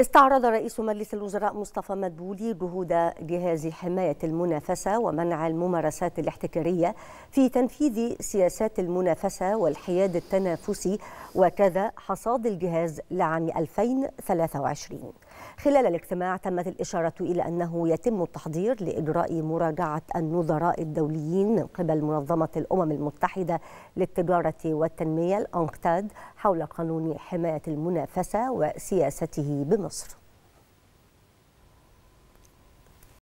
استعرض رئيس مجلس الوزراء مصطفى مدبولي جهود جهاز حماية المنافسة ومنع الممارسات الاحتكارية في تنفيذ سياسات المنافسة والحياد التنافسي وكذا حصاد الجهاز لعام 2023 خلال الاجتماع تمت الإشارة إلى أنه يتم التحضير لإجراء مراجعة النظراء الدوليين من قبل منظمة الأمم المتحدة للتجارة والتنمية الأنكتاد حول قانون حماية المنافسة وسياسته بمصر.